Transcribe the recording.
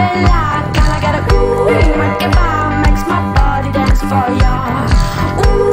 bella. I got a ooh, make it fa? Makes my body dance for you, Ooh.